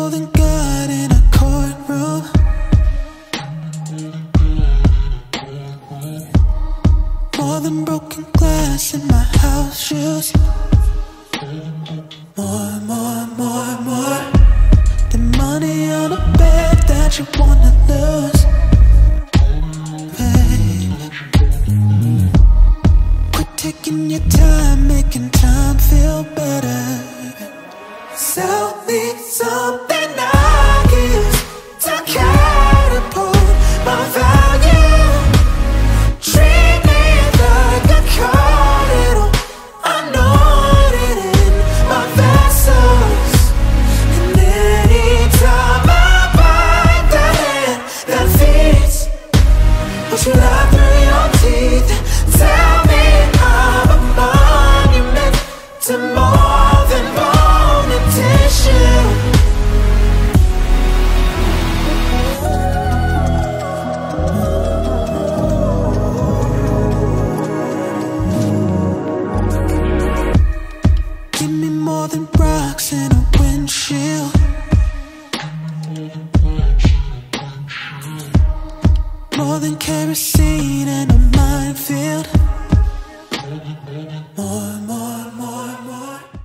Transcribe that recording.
more than God in a courtroom. More than broken glass in my house shoes. More, more, more, more Than money on a bed that you wanna lose. Babe. Quit Taking your time, making time feel better. What you lie through your teeth. Tell me I'm a monument to more than bone and tissue. Give me more than than kerosene and a minefield.